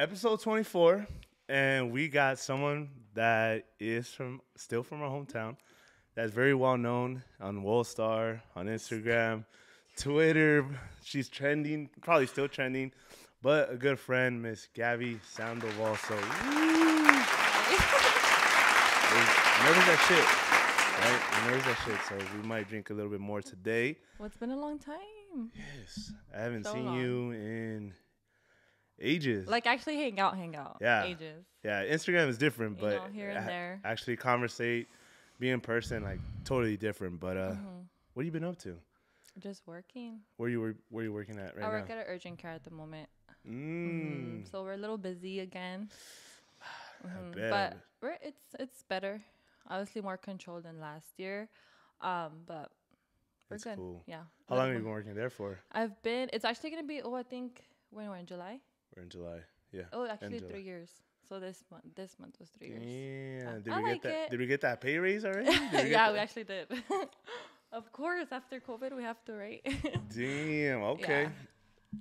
episode 24 and we got someone that is from still from our hometown that's very well known on Worldstar, on Instagram, Twitter. She's trending, probably still trending, but a good friend, Miss Gaby Sandoval. So, nervous that shit, right? Nervous that shit. So we might drink a little bit more today. Well, it's been a long time. Yes, I haven't So seen long. you in ages. Like actually hang out, hang out. Yeah. Ages. Yeah, Instagram is different, You but know, here and there. actually conversate, be in person, like totally different. But uh, Mm-hmm. what have you been up to? Just working. Where you were? Where you working at right now? I work now? at an urgent care at the moment. mm, Mhm. So we're a little busy again. Mhm. bet. But we're it's it's better. Obviously more controlled than last year. Um, but we're That's good. cool. Yeah. How long have you been working there for? I've been it's actually gonna be oh I think when we're in July. We're in July. Yeah. Oh actually three years. So this month this month was three years. Yeah. Did I we like get that? it. Did we get that pay raise already? We yeah, that? we actually did. of course, after COVID we have to, right? Damn. Okay. Yeah.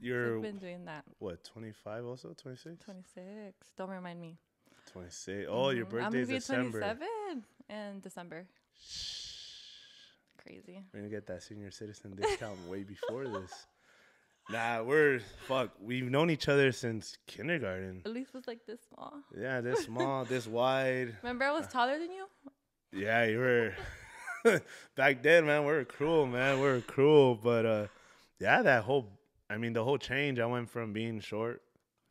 You're I've been doing that. what? 25 also? 26? 26. Don't remind me. 26. Oh, your Mhm. I'm gonna be December. 27 in December. Shh. Crazy. We're gonna get that senior citizen discount way before this. Nah, we're fuck. We've known each other since kindergarten. Elise was like this small. Yeah, this small, this wide. Remember, I was taller than you. Yeah, you were back then, man. We are cruel, man. We are cruel, but uh, yeah, that whole. I mean, the whole change. I went from being short,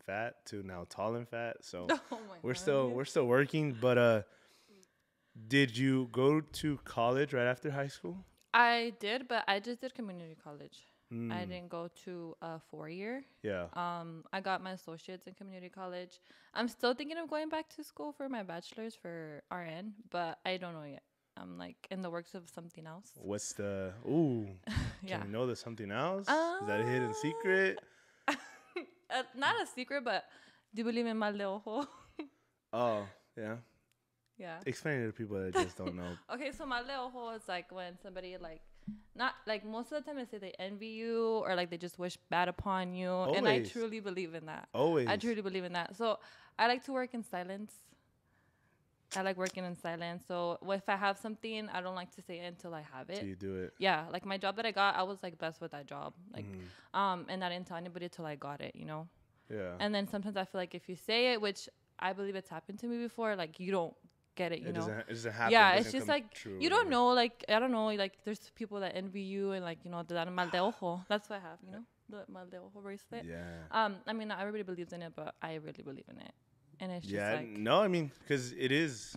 fat to now tall and fat. So Oh we're God. still we're still working. But uh, did you go to college right after high school? I did, but I just did community college. I Mm, didn't go to a four year. yeah. Um, I got my associates in community college. I'm still thinking of going back to school for my bachelor's for RN, but I don't know yet. I'm like in the works of something else. What's the ooh? yeah. Can we know there's something else? Is that a hidden Uh, secret? Uh, not a secret, but do you believe in mal de ojo? Oh, yeah. yeah. Explain it to people that just don't know. Okay, so mal de ojo is like when somebody like not like most of the time I say they envy you or like they just wish bad upon you, and I truly believe in that. Always. I truly believe in that. So I like to work in silence. I like working in silence. So if I have something, I don't like to say it until I have it. Do you do it? Yeah, like my job that I got, I was like best with that job. Like, Mhm. um, and I didn't tell anybody till I got it. You know. Yeah. And then sometimes I feel like if you say it, which I believe it's happened to me before, like you don't get it. You it know. doesn't. It doesn't happen. yeah, it it's just like true you don't whatever. know. Like I don't know. Like there's people that envy you and like you know the mal de ojo. That's what I have. You know the mal de ojo bracelet. Yeah. Um, I mean, not everybody believes in it, but I really believe in it, and it's just Yeah. like no, I mean, because it is.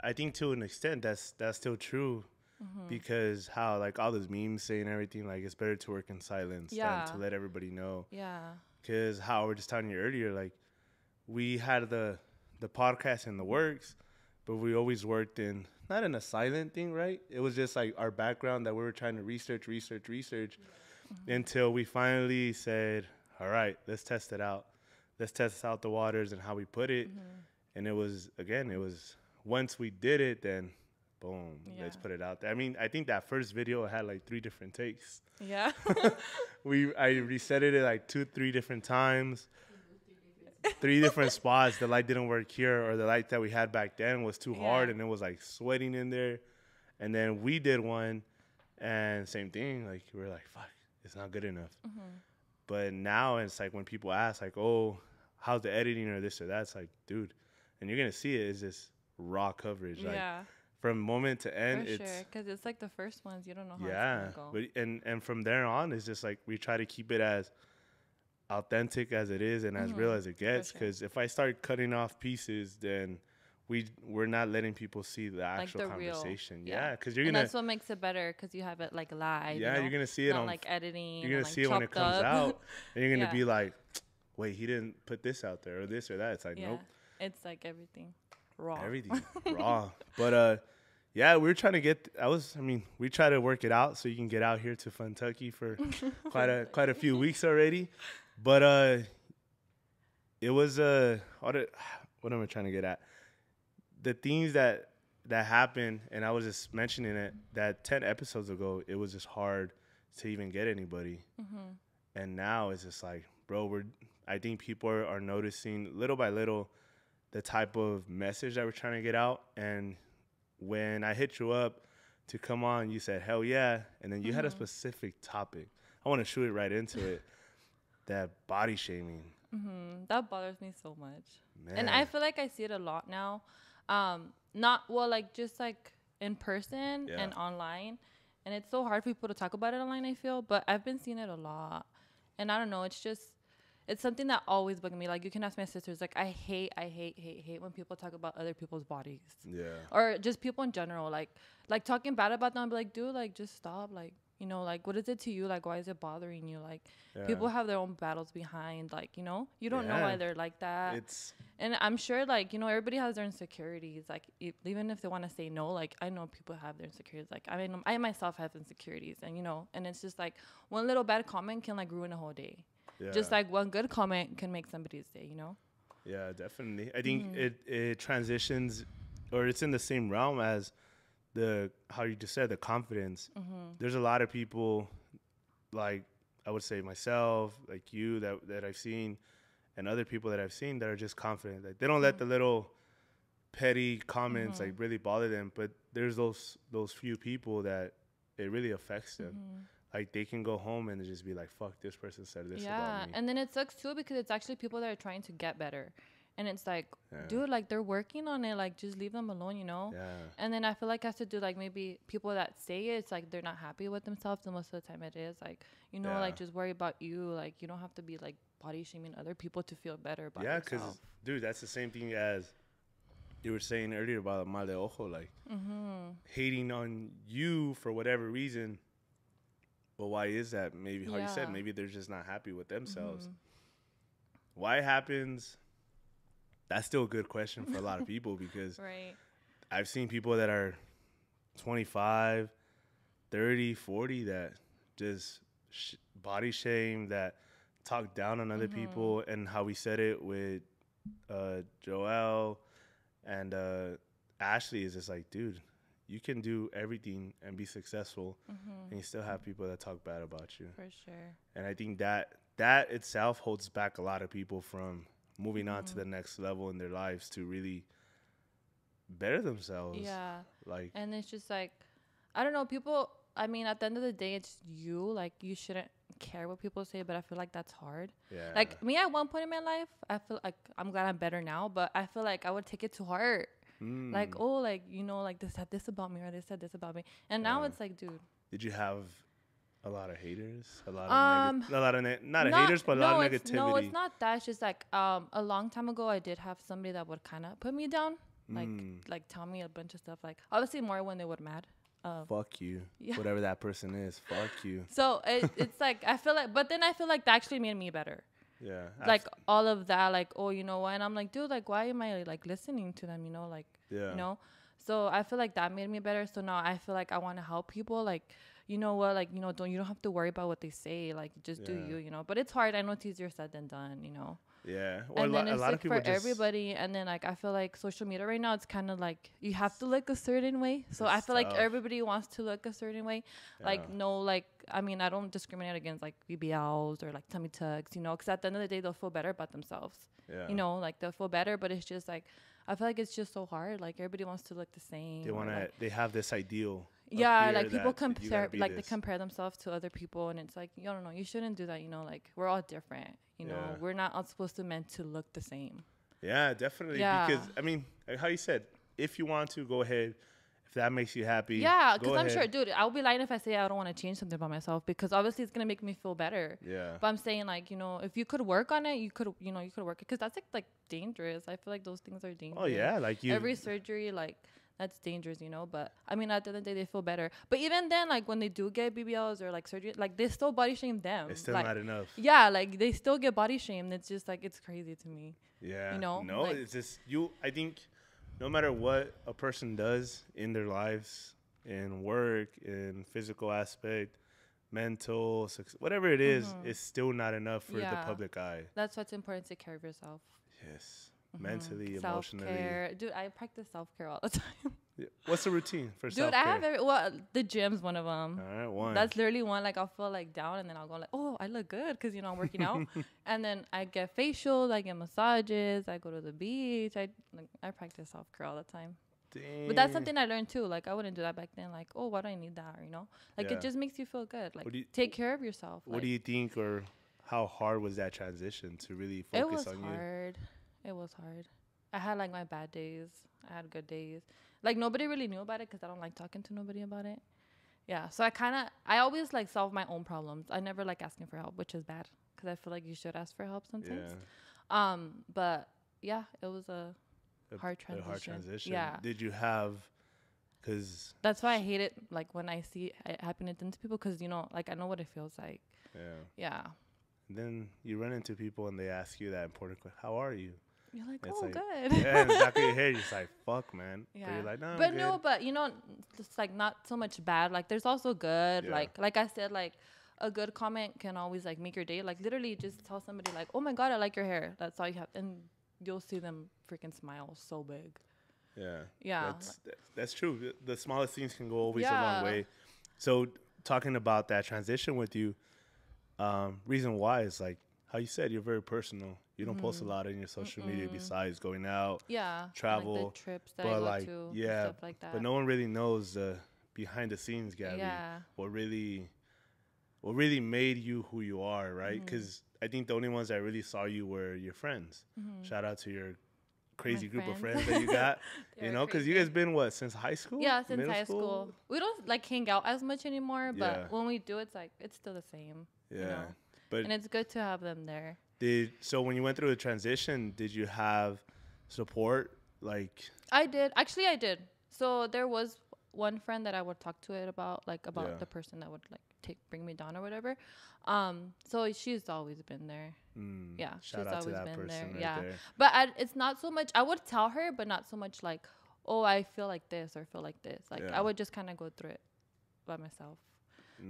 I think to an extent that's that's still true. Mm-hmm. Because how like all those memes saying everything like it's better to work in silence Yeah. than to let everybody know. yeah, Because how we are just telling you earlier, like we had the the podcast in the works, but we always worked in not in a silent thing, right? It was just like our background that we were trying to research, research, research, until we finally said, "All right, let's test it out. Let's test out the waters and how we put it." Mm-hmm. And it was again, it was once we did it, then boom, let's put it out there. I mean, I think that first video had like three different takes yeah, we I reset it like two, three different times. Three different spots. The light didn't work here, or the light that we had back then was too hard, and it was like sweating in there. And then we did one, and same thing. Like we are like, "Fuck, it's not good enough." Mm-hmm. But now it's like when people ask, like, "Oh, how's the editing or this or that?" It's like, dude, and you're gonna see it. It's just raw coverage, like yeah, from moment to for end. sure. it's Because it's like the first ones, you don't know how yeah it's gonna go. but and and from there on it's just like we try to keep it as authentic as it is and as real as it gets Mm-hmm. sure. because if i start cutting off pieces then we we're not letting people see the actual the conversation yeah. yeah because you're and gonna that's what makes it better because you have it like live. yeah you know? you're gonna see it not on like editing. you're gonna like, see it when it comes up. out and you're gonna Yeah. be like wait he didn't put this out there or this or that it's like yeah, nope it's like everything raw. everything raw. But uh, yeah, we were trying to get. I was. I mean, we try to work it out so you can get out here to Kentucky for quite a quite a few weeks already. But uh, it was uh, what, a- what am I trying to get at? The things that that happened, and I was just mentioning it that ten episodes ago. It was just hard to even get anybody, Mm-hmm. and now it's just like, bro, we're. I think people are, are noticing little by little the type of message that we're trying to get out. And when I hit you up to come on, you said hell yeah, and then you had a specific topic. I want to shoot it right into it. That body shaming. Mm, that bothers me so much. Man. And I feel like I see it a lot now. Um, not well, like just like in person Yeah. and online. And it's so hard for people to talk about it online, I feel. But I've been seeing it a lot. And I don't know, it's just it's something that always bugged me. Like you can ask my sisters, like I hate, I hate, hate, hate when people talk about other people's bodies. yeah. Or just people in general. Like like talking bad about them, I'd be like, dude, like just stop. Like, you know, like what is it to you? Like why is it bothering you? Like Yeah. people have their own battles behind, like, you know? You don't know why they're like that. It's And I'm sure, like, you know, everybody has their insecurities. Like, e- even if they want to say no, like, I know people have their insecurities. Like, I mean, I myself have insecurities, and you know, and it's just like one little bad comment can like ruin a whole day. yeah. Just like one good comment can make somebody's day. You know? Yeah, definitely. I think Mm-hmm. it it transitions, or it's in the same realm as the how you just said the confidence. Mm-hmm. There's a lot of people, like I would say myself, like you that that I've seen, and other people that I've seen that are just confident. Like they don't let the Mm-hmm. little petty comments like really bother them. But there's those those few people that it really affects them. Mm-hmm. Like they can go home and just be like, "Fuck, this person said this yeah, about me." and then it sucks too because it's actually people that are trying to get better, and it's like, Yeah. dude, like they're working on it. Like just leave them alone. You know? yeah, And then I feel like it has to do like maybe people that say it, it's like they're not happy with themselves, and most of the time it is like you know Yeah. like just worry about you. Like you don't have to be like body shaming other people to feel better about Yeah, because dude, that's the same thing as you were saying earlier about mal de ojo, like Mm-hmm. hating on you for whatever reason. But why is that? Maybe how you said, Mm-hmm. maybe they're just not happy with themselves. Why it happens? That's still a good question for a lot of people because Right. I've seen people that are 25, 30, 40 that just sh- body shame, that talk down on other Mm-hmm. people, and how we said it with uh, Joel and uh, Ashley is just like, dude, you can do everything and be successful, Mm-hmm. and you still have people that talk bad about you. For sure. And I think that that itself holds back a lot of people from moving on to Mm-hmm. the next level in their lives to really better themselves. Yeah. Like And it's just like, I don't know, people, I mean, at the end of the day, it's you. Like, you shouldn't care what people say, but I feel like that's hard. yeah. Like, me at one point in my life, I feel like I'm glad I'm better now, but I feel like I would take it to heart. Mm. Like, oh, like, you know, like, they said this about me or they said this about me. And now Yeah. it's like, dude. Did you have a lot of haters? A lot of Um, neg- a lot of ne- not, Not- haters, but a lot no, of it's, negativity. No, it's not that. It's just like um, a long time ago, I did have somebody that would kind of put me down, like Mm. like tell me a bunch of stuff. Like obviously more when they were mad. Um, Fuck you. Yeah. Whatever that person is, fuck you. so it, it's like I feel like, but then I feel like that actually made me better. Yeah. like abs- all of that, like oh, you know what? And I'm like, dude, like why am I like listening to them? You know, like yeah. you know. So I feel like that made me better. So now I feel like I want to help people. Like, you know what? Like, you know, don't you don't have to worry about what they say. Like, just do you. You know. But it's hard. I know it's easier said than done. You know. Yeah. Well, and a, lo- then a it's lot like of people for just, everybody. And then like I feel like social media right now, it's kind of like you have to look a certain way. So I feel like everybody wants to look a certain way. Like no, like I mean, I don't discriminate against like BBLs or like tummy tucks. You know, because at the end of the day, they'll feel better about themselves Yeah. you know, like they'll feel better. But it's just like I feel like it's just so hard. Like everybody wants to look the same. they want to. like- They have this ideal. Yeah, like people that you gotta compare, like this. they compare themselves to other people, and it's like you don't know, you shouldn't do that. You know, like we're all different. You know, Yeah. we're not all supposed to meant to look the same. Yeah, definitely. Yeah. Because I mean, like how you said, if you want to, go ahead. If that makes you happy, Yeah, because I'm sure, dude, I'll be lying if I say I don't want to change something about myself because obviously it's gonna make me feel better. Yeah. But I'm saying like, you know, if you could work on it, you could, you know, you could work it because that's like like dangerous. I feel like those things are dangerous. Oh yeah, like you. Every surgery, like that's dangerous, you know. But I mean, at the end of the day, they feel better. But even then, like when they do get BBLs or like surgery, like they still body shame them. it's still like, not enough. Yeah, like they still get body shamed. It's just like it's crazy to me. Yeah. You know, No, like- it's just you. I think no matter what a person does in their lives, in work, in physical aspect, mental, whatever it is, it's still not enough for Mm-hmm. Yeah. the public eye. That's what's important to care of yourself. Yes. Mm-hmm. Mentally, Self emotionally. dude. I practice self care all the time. Yeah. What's the routine for Dude, self I have every well, the gym's one of them. All right, one. That's literally one. Like I'll feel like down, and then I'll go like, "Oh, I look good," because you know I'm working out. and then I get facials, I get massages, I go to the beach. I like I practice self care all the time. But that's something I learned too. Like I wouldn't do that back then. Like, oh, why do I need that? Or, you know, like Yeah. it just makes you feel good. Like do you- take care of yourself. What like, do you think, or how hard was that transition to really focus on you? It was hard. It was hard. I had like my bad days. I had good days. Like nobody really knew about it because I don't like talking to nobody about it. Yeah. So I kind of I always like solve my own problems. I never like asking for help, which is bad because I feel like you should ask for help sometimes. Yeah. Um. But yeah, it was a A- hard a hard transition. transition. Yeah. Did you have? Because that's why I hate it. Like when I see it happening to people, because you know, like I know what it feels like. yeah. Yeah. Then you run into people and they ask you that important question: How are you? You're like, It's oh, like- good. Yeah, back of your head, you're just like, "Fuck, man." But Yeah. you're like, "No, but good." no, but you know, it's like not so much bad. Like there's also good. Yeah. Like like I said, like a good comment can always like make your day. Like literally, just tell somebody like, "Oh my god, I like your hair." That's all you have, and you'll see them freaking smile so big. Yeah. Yeah. That's that's true. The- The smallest things can go always a long way. So talking about that transition with you, um, reason why is like how you said you're very personal. You don't post a Mm-hmm. lot in your social media besides going out, Yeah. Travel, like the trips that I but go like to, yeah, stuff like that. but no one really knows the behind the scenes, Gaby. Yeah. What really, what really made you who you are, right? Mm-hmm. Because I think the only ones that really saw you were your friends. Shout out to your crazy group of friends. friends that you got. You know, because you guys been what since high school? Yeah, since Middle high school. We don't like hang out as much anymore, but Yeah. when we do, it's like it's still the same. Yeah. you know? But and it's good to have them there. did so when you went through the transition, did you have support? Like I did. Actually, I did. So there was one friend that I would talk to it about, like about Yeah. the person that would like take bring me down or whatever. Um, so she's always been there. mm, Yeah, she's always been there. right yeah, there. but I, it's not so much. I would tell her, but not so much like, oh, I feel like this or feel like this. Like Yeah. I would just kind of go through it by myself.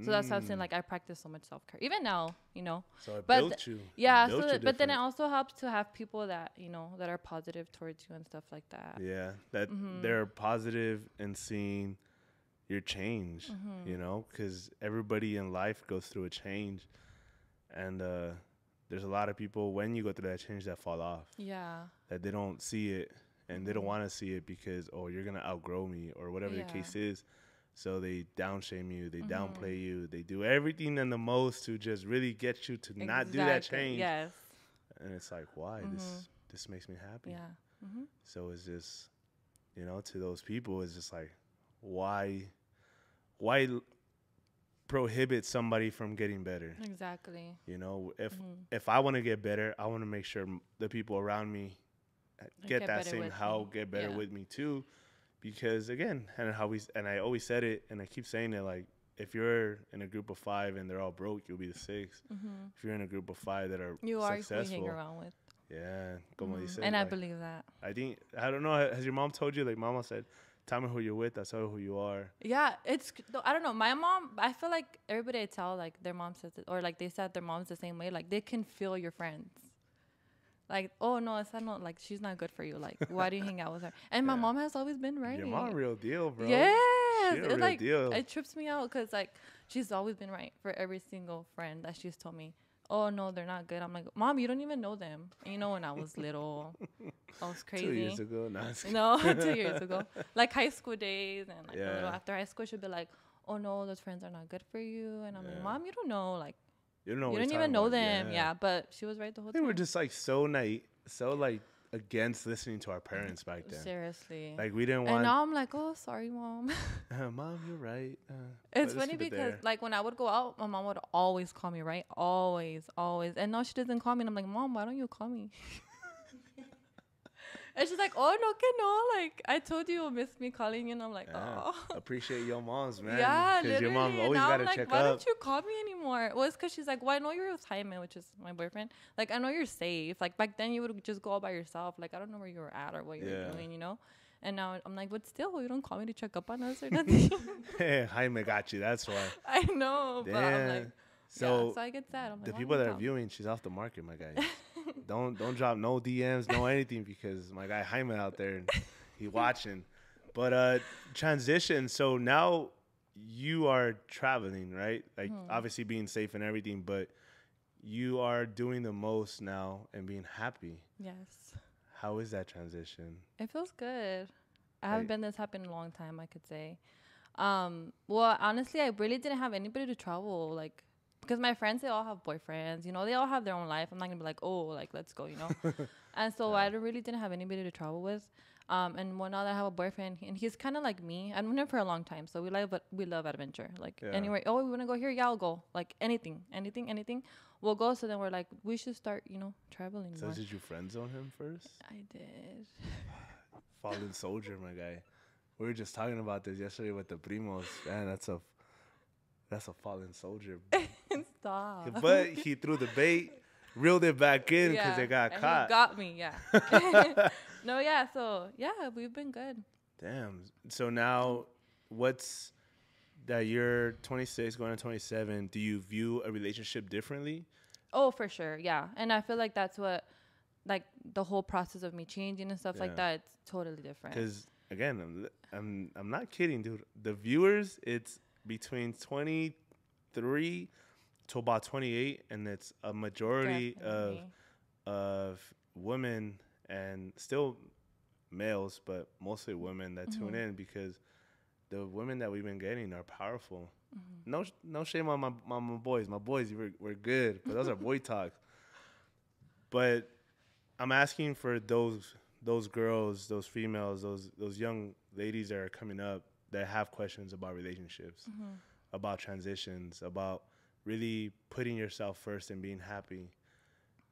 So that's how I'm saying, like I practice so much self care. Even now, you know. so it but built you. Yeah. So, you but then it also helps to have people that you know that are positive towards you and stuff like that. Yeah, that Mm-hmm. they're positive and seeing your change, Mm-hmm. you know, because everybody in life goes through a change, and uh, there's a lot of people when you go through that change that fall off, Yeah. that they don't see it and they don't Mhm. want to see it because oh you're gonna outgrow me or whatever the case is, so they downshame you, they Mhm. downplay you, they do everything and the most to just really get you to not do that change, Yes. and it's like why this this makes me happy. Yeah. Mm-hmm. So it's just, you know, to those people, it's just like, why, why prohibit somebody from getting better? Exactly. You know, if Mhm. if I want to get better, I want to make sure the people around me uh, get, get that same how get better Yeah. with me too, because again, and how we and I always said it, and I keep saying it, like if you're in a group of five and they're all broke, you'll be the 6th Mm-hmm. If you're in a group of five that are You are who you successful, hang around with. yeah, como Mhm. dice, And I believe that. I think I don't know. Has your mom told you? Like, mama said, "Tell me who you're with. I tell who you are." Yeah, it's I don't know. My mom, I feel like everybody I tell like their mom says it, or like they said their mom's the same way. Like they can feel your friends. Like, oh no, it's not like she's not good for you. Like, why do you hang out with her? And my Yeah. mom has always been right. Your mom, real deal, bro. Yes, She a it real like deal. it trips me out because like she's always been right for every single friend that she's told me. Oh no, they're not good. I'm like, mom, you don't even know them. And you know, when I was little, I was crazy. Two years ago, it's- No, two years ago. Like high school days and like a little Yeah. after high school, she'd be like, "Oh no, those friends are not good for you," and I'm Yeah. like, "Mom, you don't know. Like, you don't know. you don't even know about. them." Yeah. but she was right the whole think time. we're just like so naive, so like against listening to our parents back then. seriously. Like we didn't want. and now I'm like, "Oh, sorry, mom." "Uh, mom, you're right. Uh, it's funny because there." like when I would go out, my mom would always call me, right? Always, always. And now she doesn't call me, and I'm like, "Mom, why don't you call me?" and she's like, "Oh no, que no! Like I told you, you'll miss me calling you." And I'm like, Yeah. "Oh." appreciate your moms, man. Yeah, literally. your mom always now I'm like, check why up. don't you call me anymore? Well, it's because she's like, well, I know you're with Jaime, which is my boyfriend. Like, I know you're safe. Like back then, you would just go all by yourself. Like, I don't know where you were at or what you Yeah. were doing, you know. And now I'm like, but still, you don't call me to check up on us or nothing. hey, Jaime got you. That's why. I know, but I'm like, so yeah, so I get sad. I'm like, the people that are viewing, she's off the market, my guy. Don't don't drop no DMs, no anything because my guy Jaime out there, he watching. But uh, transition. So now you are traveling, right? Like Mhm. obviously being safe and everything, but you are doing the most now and being happy. Yes. How is that transition? It feels good. I haven't been this happy in a long time, I could say. Um, well, honestly, I really didn't have anybody to travel, like, because my friends, they all have boyfriends, you know, they all have their own life. I'm not gonna be like, oh, like, let's go, you know? and so I really didn't have anybody to travel with. Um, and well, now that I have a boyfriend, and he's kind of like me. I've known him for a long time, so we love, but we love adventure. Like Yeah. anywhere, oh, we wanna go here, yeah, I'll go. Like anything, anything, anything, we'll go. So then we're like, we should start, you know, traveling So more. did you friend zone him first? I did. Fallen soldier, my guy. We were just talking about this yesterday with the primos. Man, that's a that's a fallen soldier. Stop. but he threw the bait, reeled it back in because they got and caught. Got me, yeah. no, yeah. So yeah, we've been good. Damn. So now, what's that? You're 26, going to 27. Do you view a relationship differently? Oh, for sure, yeah. And I feel like that's what, like, the whole process of me changing and stuff Yeah. like that. It's totally different. Because again, I'm, I'm I'm not kidding, dude. The viewers, it's between 23 to about 28, and it's a majority of Definitely. of women and still males, but mostly women that tune Mhm. in because the women that we've been getting are powerful. Mm-hmm. No, no shame on my, my, my boys. My boys, we're, we're good, but those are boy talks. But I'm asking for those those girls, those females, those those young ladies that are coming up that have questions about relationships, Mm-hmm. about transitions, about really putting yourself first and being happy.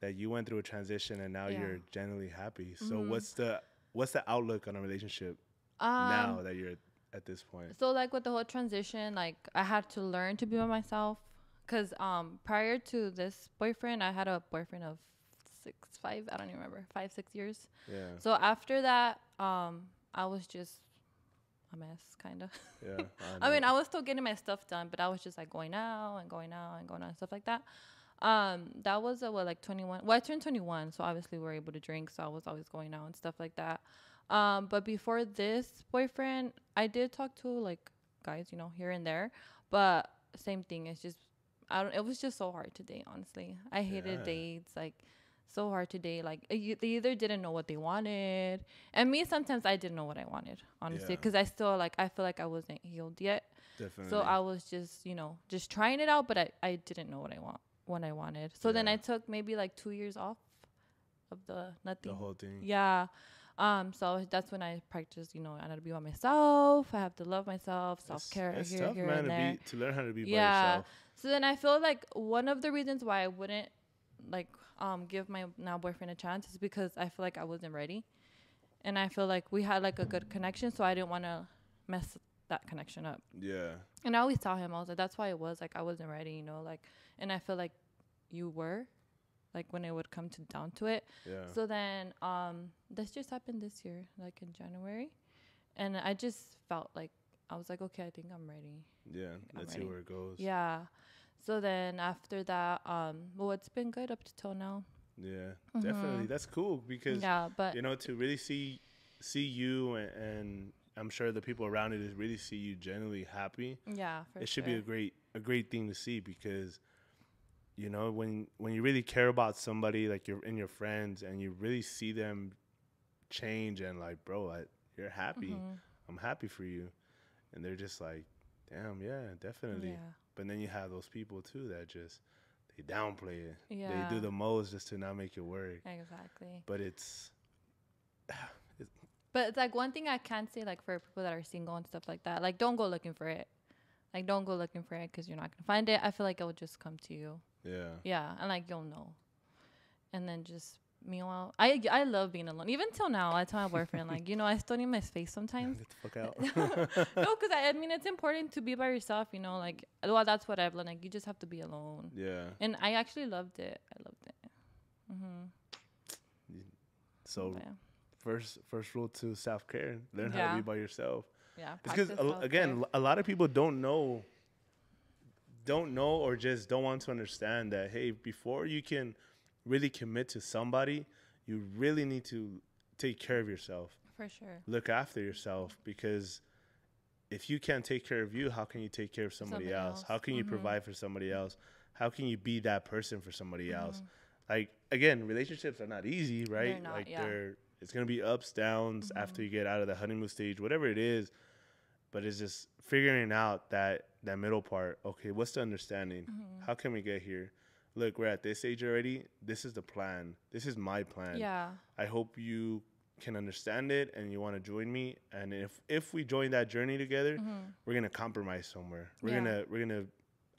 That you went through a transition and now Yeah. you're genuinely happy. So Mhm. what's the what's the outlook on a relationship Um, now that you're at this point? So like with the whole transition, like I had to learn to be by myself, cause um prior to this boyfriend, I had a boyfriend of six, five, I don't even remember, five, six years. Yeah, So after that, um, I was just a mess, kind of. yeah. I mean. I was still getting my stuff done, but I was just like going out and going out and going out and stuff like that. Um, that was uh, what like 21. Well, I turned 21, so obviously we were able to drink, so I was always going out and stuff like that. Um, but before this boyfriend, I did talk to like guys, you know, here and there, but same thing. It's just I don't. It was just so hard to date. Honestly, I hated Yeah. dates. Like so hard today. Like you- they either didn't know what they wanted, and me sometimes I didn't know what I wanted. Honestly, Yeah. because I still like I feel like I wasn't healed yet. definitely. So I was just, you know, just trying it out, but I, I didn't know what I want, what I wanted. So then I took maybe like two years off of the nothing. the whole thing. yeah. Um. So that's when I practiced, you know, I had to be by myself. I have to love myself, self care here, tough, here, man, and to be to learn how to be by Yeah. So then I feel like one of the reasons why I wouldn't like um give my now boyfriend a chance is because I feel like I wasn't ready, and I feel like we had like a good connection, so I didn't want to mess that connection up. Yeah, And I always tell him, I was like, that's why it was like I wasn't ready, you know, like, and I feel like you were, like when it would come to down to it. yeah. So then, um, this just happened this year, like in January, and I just felt like I was like, okay, I think I'm ready. yeah, let's see where it goes. Yeah. So then after that, um, well, it's been good up to till now. Yeah, Mhm. definitely. That's cool because Yeah, but you know to really see see you and, and I'm sure the people around it is really see you genuinely happy. yeah, for it should sure. be a great a great thing to see because you know when when you really care about somebody like you're in your friends and you really see them change and like bro I, you're happy Mhm. i'm happy for you and they're just like damn yeah definitely Yeah. But then you have those people too that just they downplay it Yeah. they do the most just to not make it work Exactly. but it's But it's like one thing I can say, like for people that are single and stuff like that, like don't go looking for it. Like don't go looking for it because you're not gonna find it. I feel like it will just come to you. yeah Yeah, and like you'll know. And then just meanwhile, I I love being alone. Even till now, I tell my boyfriend like, you know, I still need my space sometimes. get the fuck out no, because I, I mean it's important to be by yourself. You know, like well that's what I've learned. Like you just have to be alone. yeah And I actually loved it. I loved it. Mhm. so yeah. first first rule to self-care learn how to be by yourself Yeah. It's because again, a lot of people don't know, don't know, or just don't want to understand that. Hey, before you can really commit to somebody, you really need to take care of yourself. For sure. look after yourself because if you can't take care of you, how can you take care of somebody, Somebody else? else. How can you Mhm. provide for somebody else? How can you be that person for somebody else? Mhm. Like again, relationships are not easy, right? They're not, like yeah. they're it's gonna be ups, downs after Mhm. you get out of the honeymoon stage, whatever it is. But it's just figuring out that that middle part. Okay, what's the understanding? Mhm. How can we get here? Look, we're at this age already. This is the plan. This is my plan. Yeah. I hope you can understand it and you want to join me. And if if we join that journey together, Mhm. we're gonna compromise somewhere. We're Yeah. gonna we're gonna.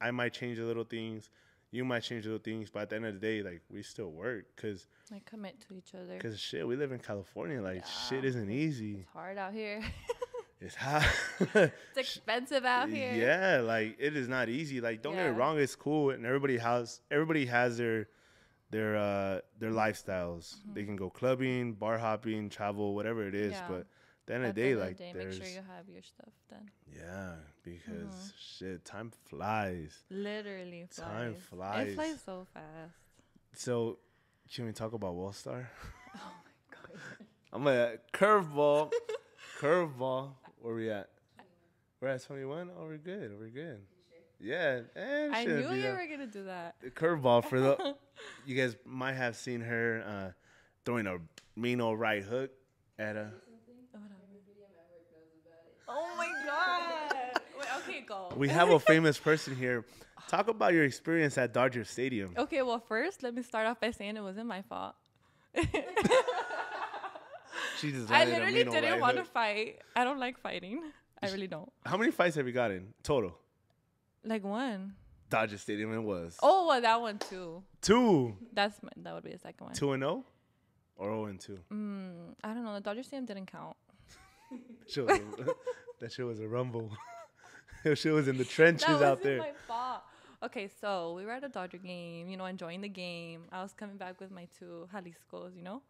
I might change the little things. You might change little things, but at the end of the day, like we still work because Like commit to each other. because shit, we live in California. Like shit isn't easy. It's hard out here. It's hot. it's expensive out here. Yeah, like it is not easy. Like don't get it wrong, it's cool, and everybody has everybody has their their uh their lifestyles. They can go clubbing, bar hopping, travel, whatever it is. Mm-hmm. Yeah. But at the end of the day, like day, make sure you have your stuff done. yeah, because Mhm. shit, time flies. Literally flies. Time flies. It flies so fast. So, can we talk about Worldstar? Oh my god. I'm a curveball, curveball. Where are we at? We're at 21. Oh, we're good. We're good. Yeah, eh, I knew you that- were gonna do that. The curveball for the you guys might have seen her uh, throwing a mean old right hook at a Oh my god. Wait, okay, go. we have a famous person here talk about your experience at dodger stadium Okay, well, first, let me start off by saying it wasn't my fault. she just I literally didn't right want to fight. I don't like fighting. I really don't. how many fights have you gotten total Like one. dodger stadium it was Oh, well, that one too. two That's my, that would be the second one. two and oh or oh and two Mm, I don't know. The Dodger Stadium didn't count. Shit a- that shit was a rumble that shit was in the trenches that out there my fault. Okay, so we were at a Dodger game, you know, enjoying the game. I was coming back with my two Jaliscos, you know.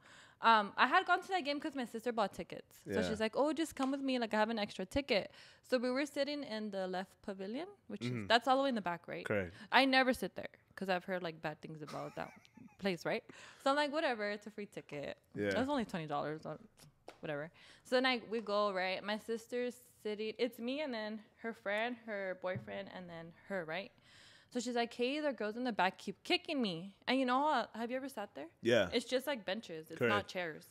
Um, I had gone to that game because my sister bought tickets. So Yeah. she's like, "Oh, just come with me. Like I have an extra ticket." So we were sitting in the left pavilion, which is Mhm. that's all the way in the back, right? correct I never sit there because I've heard like bad things about that place, right? So I'm like, whatever, it's a free ticket. Yeah. It was only twenty dollars, or whatever. So then I we go right. My sister's sitting. It's me and then her friend, her boyfriend, and then her, right? So she's like, hey, the girls in the back keep kicking me. And you know, how, have you ever sat there? yeah It's just like benches. It's not Correct. chairs.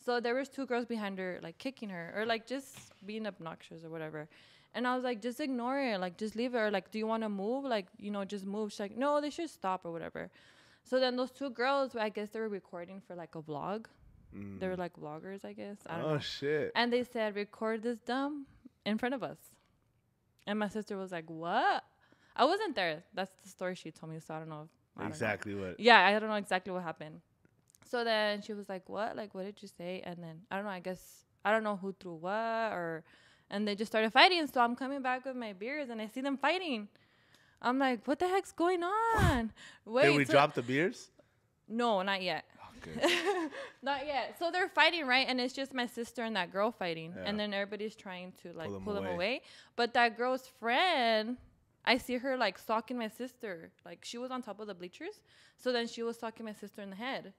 So there was two girls behind her, like kicking her or like just being obnoxious or whatever. And I was like, just ignore it. Like, just leave it. Or like, do you want to move? Like, you know, just move. She's like, no, they should stop or whatever. So then those two girls, I guess they were recording for like a vlog. Mm. They were like vloggers, I guess. I don't oh know. shit And they said, record this dumb in front of us. And my sister was like, what? I wasn't there. That's the story she told me. So I don't know. I don't know. exactly what Yeah, I don't know exactly what happened. So then she was like, "What? Like, what did you say?" And then I don't know. I guess I don't know who threw what, or and they just started fighting. So I'm coming back with my beers, and I see them fighting. I'm like, "What the heck's going on?" Wait, did we so- drop the beers No, not yet. Oh, okay not yet. So they're fighting, right? And it's just my sister and that girl fighting, Yeah. and then everybody's trying to like them pull them away. away. But that girl's friend, I see her like stalking my sister. Like she was on top of the bleachers, so then she was stalking my sister in the head.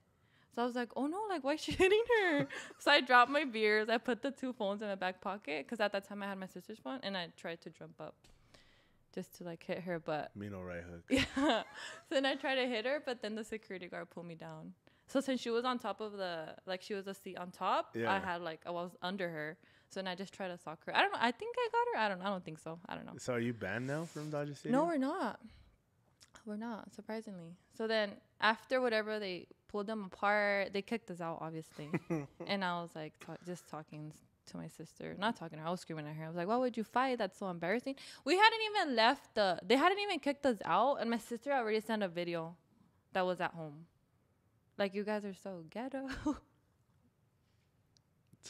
So I was like, oh no, like why is she hitting her? so I dropped my beers. I put the two phones in my back pocket because at that time I had my sister's phone, and I tried to jump up just to like hit her, but mean no right hook yeah. So then I tried to hit her, but then the security guard pulled me down. So since she was on top of the, like she was a seat on top, I had like I was under her. So then I just tried to sock her. I don't know. I think I got her. I don't. I don't think so. I don't know. So are you banned now from Dodger Stadium? No, we're not. We're not. Surprisingly. So then after whatever they pulled them apart, they kicked us out, obviously. and I was like, ta- just talking to my sister, not talking to her. I was screaming at her. I was like, "Why would you fight? That's so embarrassing." We hadn't even left the. They hadn't even kicked us out, and my sister already sent a video that was at home. Like you guys are so ghetto.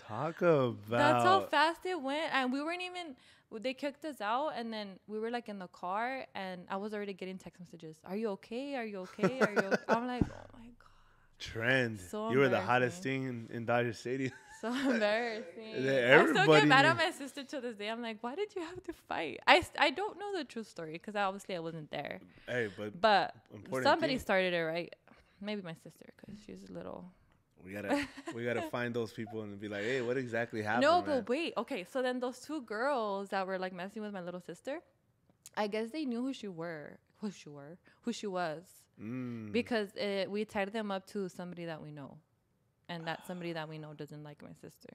Talk about That's how fast it went, and we weren't even. They kicked us out, and then we were like in the car, and I was already getting text messages. Are you okay? Are you okay? Are you? Okay? I'm like, oh my god, trend. So you were the hottest thing in, in Dodger Stadium. so embarrassing. Yeah, I still everybody get mad at my sister to this day. I'm like, why did you have to fight? I, I don't know the true story because obviously I wasn't there, hey, but but somebody thing. started it, right? Maybe my sister because she's a little We gotta we gotta find those people and be like, hey, what exactly happened? no, man? but wait. Okay, so then those two girls that were like messing with my little sister, I guess they knew who she were, who she were, who she was, Mm. because it, we tied them up to somebody that we know, and that somebody that we know doesn't like my sister.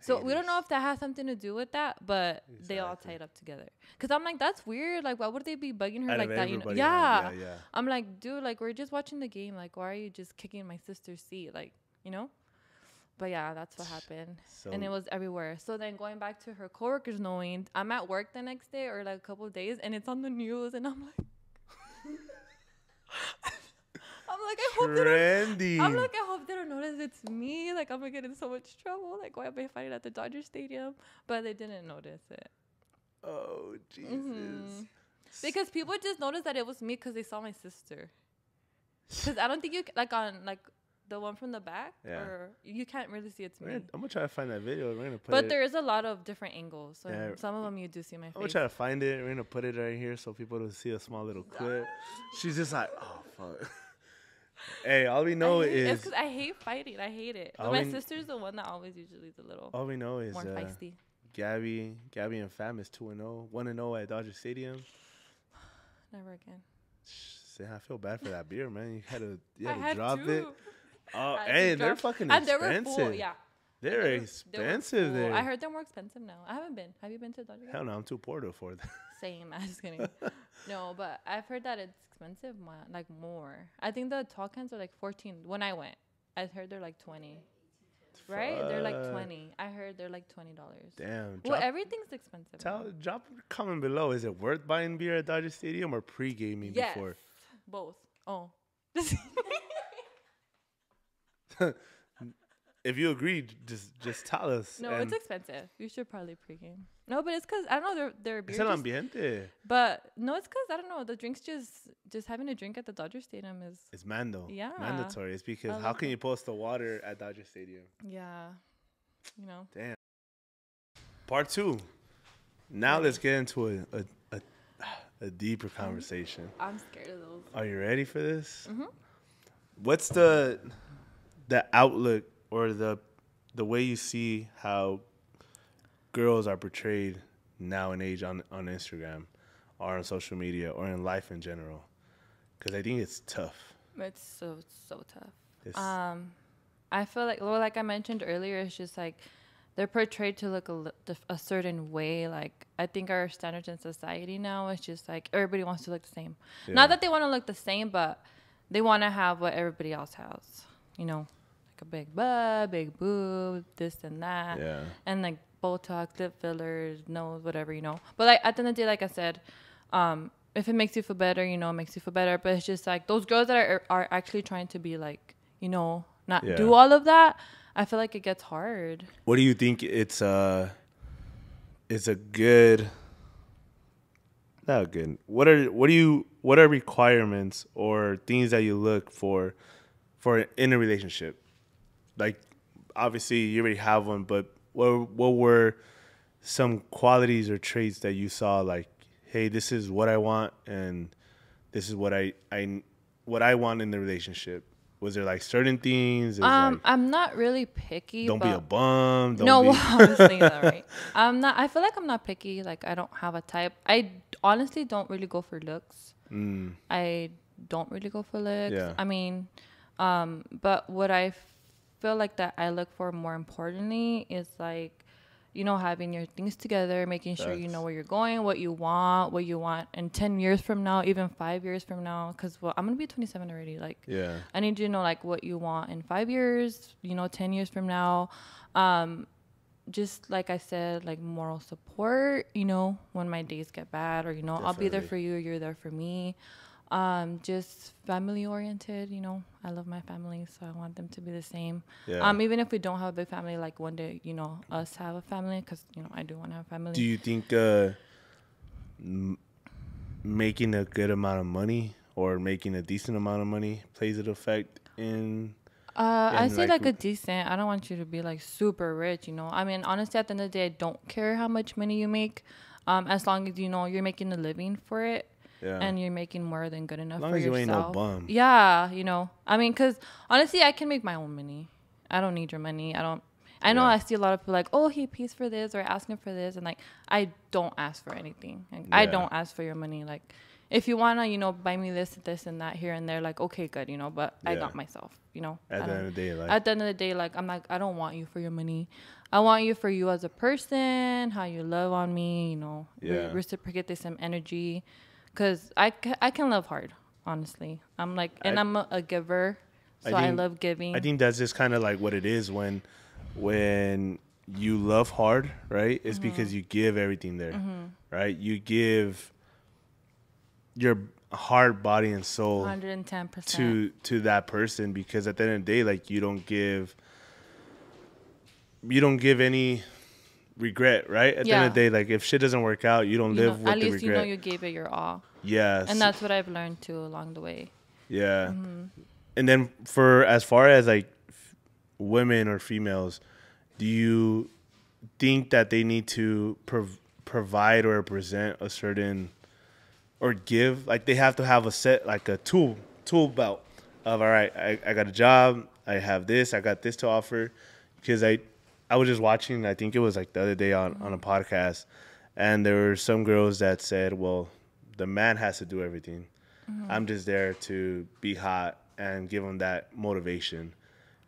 So we don't know if that has something to do with that, but they all Exactly. tied up together. Cause I'm like, that's weird. Like, why would they be bugging her Out like that? You know? Yeah. yeah, yeah. I'm like, dude, like we're just watching the game. Like, why are you just kicking my sister's seat? Like, you know? But yeah, that's what happened. So and it was everywhere. So then going back to her coworkers knowing, I'm at work the next day or like a couple of days and it's on the news and I'm like like, I hope they don't. I'm like, I hope they don't notice it's me. Like, I'm gonna get in so much trouble. Like, why am I fighting at the Dodger Stadium? But they didn't notice it oh Jesus. Mhm. because people just noticed that it was me because they saw my sister. Because I don't think you like on like the one from the back, Yeah. or you can't really see it's me. gonna- I'm gonna try to find that video. We're gonna put But it. there is a lot of different angles. So Yeah. some of them you do see my I'm gonna try to find it. We're gonna put it right here so people don't see a small little clip. She's just like, oh fuck. Hey, all we know I hate, is I hate fighting. I hate it. My we sister's the one that always usually is a little all we know is more uh, feisty. Gaby, Gaby and Fam is two and zero, one and zero at Dodger Stadium. Never again. I feel bad for that beer, man. You had to, you had to drop it. Oh, to hey, they're fucking And they were expensive. full. Yeah. They're They they were expensive full. there. I heard they're more expensive now. I haven't been. Have you been to Dodger? Hell no, I'm too poor to afford that. Same. I'm just kidding. no, but I've heard that it's expensive, like more. I think the tall cans are like 14 when I went. I heard they're like 20. Right? They're like 20. I heard they're like $20. Damn. Well, everything's expensive. tell, now. drop a comment below. Is it worth buying beer at Dodger Stadium or pre-gaming Yes. before? Both. Oh. If you agree, just just tell us. no, it's expensive. You should probably pregame. No, but it's because I don't know. They're they're beer. el just- ambiente. but no, it's because I don't know. The drinks just just having a drink at the Dodger Stadium is It's mando. Yeah. Mandatory. It's because how can you post the water at Dodger Stadium? yeah, you know. Damn. Part two. Now let's get into a a, a, a deeper conversation. I'm scared of those. Are you ready for this? Mhm. What's the the outlook or the the way you see how girls are portrayed now in age on on Instagram or on social media or in life in general? Because I think it's tough. It's so so tough. It's, Um, I feel like well, like I mentioned earlier, it's just like they're portrayed to look a, a certain way. Like I think our standards in society now is just like everybody wants to look the same. Yeah. Not that they want to look the same, but they want to have what everybody else has. You know, like a big butt, big boob, this and that yeah. and like Botox, lip fillers, nose, whatever, you know. But like at the end of the day, like I said, um, if it makes you feel better, you know, it makes you feel better. But it's just like those girls that are are actually trying to be like, you know, not Yeah. do all of that. I feel like it gets hard. What do you think it's uh it's a good not good. What are what do you what are requirements or things that you look for for in a relationship? Like obviously you already have one, but what what were some qualities or traits that you saw like, hey, this is what I want and this is what I I what I want in the relationship? Was there like certain things? Um, like, I'm not really picky. don't be a bum. Don't no, be, that, right i'm not. I feel like I'm not picky. Like I don't have a type. I honestly don't really go for looks. Mm, I don't really go for looks. Yeah. I mean, um, but what I feel like that I look for more importantly is like, you know, having your things together, making sure you know where you're going, what you want, what you want in 10 years from now, even five years from now. Cause well, I'm going to be 27 already. Like, yeah. I need you to know like what you want in five years, you know, 10 years from now. Um, just like I said, like moral support, you know, when my days get bad or, you know, I'll be there for you, you're there for me. Um, just family oriented, you know, I love my family, so I want them to be the same. Yeah. Um, even if we don't have a big family, like one day, you know, us have a family, because, you know, I do want to have a family. Do you think uh, m- making a good amount of money or making a decent amount of money plays an effect in? Uh, I say like, like, a decent. I don't want you to be like super rich, you know. I mean, honestly, at the end of the day, I don't care how much money you make, um, as long as you know you're making a living for it. Yeah. and you're making more than good enough as long for as you yourself. ain't no bum. Yeah, you know. I mean, cause honestly, I can make my own money. I don't need your money. I don't. I know Yeah. I see a lot of people like, oh, he pays for this or asking for this, and like, I don't ask for anything. Like, I don't ask for your money. Like, if you wanna, you know, buy me this, this, and that here and there, like, okay, good, you know. But I got myself, you know. At the end of the day, like at the end of the day, like I'm like, I don't want you for your money. I want you for you as a person, how you love on me, you know, re- Yeah. reciprocate the same energy. Cause I, I can love hard, honestly. I'm like, and I- I'm a, a giver, so I, think- love giving. I think that's just kind of like what it is when when you love hard, right? It's Mm-hmm. because you give everything there, right? You give your heart, body, and soul 110 percent. to to that person because at the end of the day, like you don't give you don't give any regret, right? At the end of the day, like if shit doesn't work out, you don't You live know, with at the least you regret. know you gave it your all, yes, and that's what I've learned too along the way. Yeah. Mm-hmm. And then for as far as like f- women or females, do you think that they need to prov- provide or present a certain or give like they have to have a set like a tool tool belt of all right, I, I got a job, I have this, I got this to offer because I I was just watching, I think it was like the other day on on a podcast and there were some girls that said, well, the man has to do everything. I'm just there to be hot and give them that motivation.